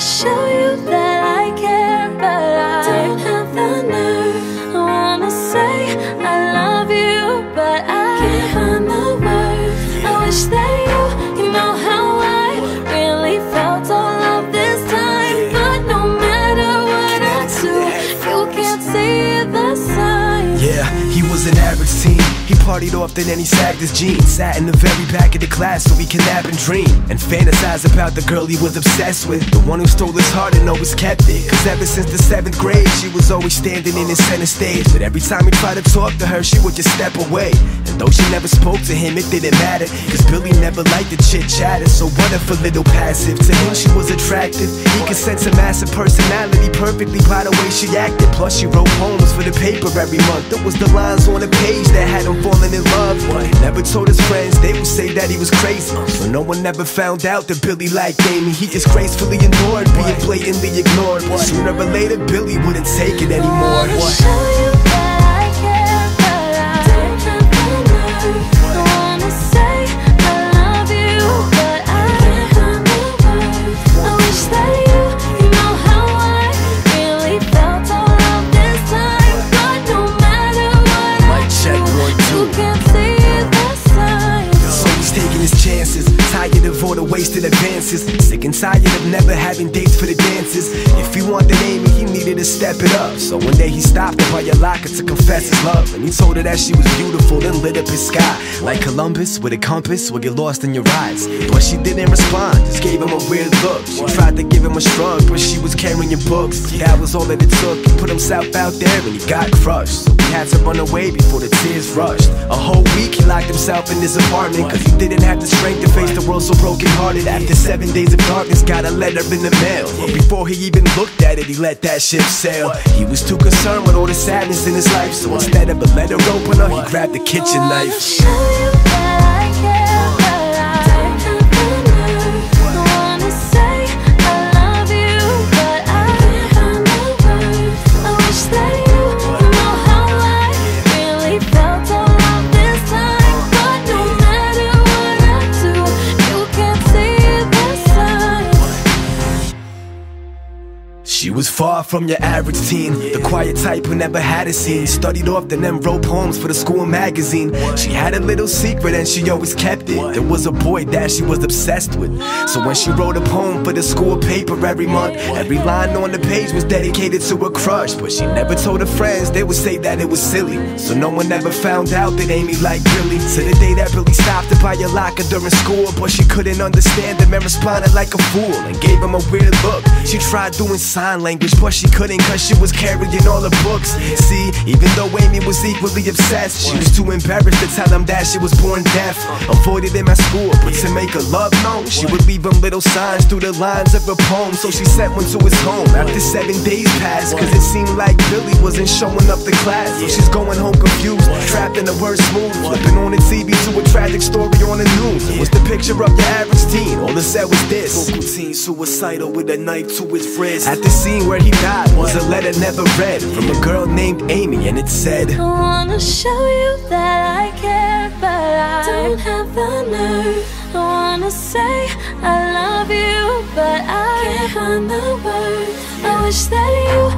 show you He partied often and he sagged his jeans. Sat in the very back of the class so he could nap and dream. And fantasize about the girl he was obsessed with. The one who stole his heart and always kept it. Cause ever since the seventh grade, she was always standing in his center stage. But every time he tried to talk to her, she would just step away. And though she never spoke to him, it didn't matter. Cause Billy never liked the chit chatter. So what if a little passive? To him, she was attractive. He could sense a massive personality perfectly by the way she acted. Plus, she wrote poems for the paper every month. It was the lines on the page that had him falling in love. But never told his friends, they would say that he was crazy. So no one ever found out that Billy liked Amy. He just gracefully endured being blatantly ignored. But sooner or later, Billy wouldn't take it anymore. I of all the wasted advances. Sick and tired of never having dates for the dances. If he wanted Amy, he needed to step it up. So one day he stopped by your locker to confess his love. And he told her that she was beautiful, then lit up his sky. Like Columbus with a compass, will get lost in your eyes. But she didn't respond, gave him a weird look. She tried to give him a shrug, but she was carrying books. That was all that it took. He put himself out there and he got crushed. So he had to run away before the tears rushed. A whole week he locked himself in his apartment, cause he didn't have the strength to face the world so broken hearted. After seven days of darkness, got a letter in the mail. But before he even looked at it, he let that ship sail. He was too concerned with all the sadness in his life, so instead of a letter opener, he grabbed the kitchen knife. Was far from your average teen, the quiet type who never had a scene. Studied often and wrote poems for the school magazine. She had a little secret and she always kept it. There was a boy that she was obsessed with. So when she wrote a poem for the school paper every month, every line on the page was dedicated to a crush. But she never told her friends, they would say that it was silly. So no one ever found out that Amy liked Billy. To the day that Billy stopped her by your locker during school, but she couldn't understand him and responded like a fool and gave him a weird look. She tried doing sign language, but she couldn't cause she was carrying all the books. See, even though Amy was equally obsessed, she was too embarrassed to tell him that she was born deaf. Avoided him at school, but to make her love known, she would leave him little signs through the lines of her poem. So she sent one to his home after seven days passed, cause it seemed like Billy wasn't showing up to class. So she's going home confused, trapped in a worst mood, flipping on the TV to a tragic story on the news. What's the picture of your average teen? All it said was this. Vocal teen suicidal with a knife to his wrist. At the scene where he died was a letter never read from a girl named Amy, and it said. I wanna show you that I care, but I don't have the nerve. I wanna say I love you, but I can't find the words. I wish that you, you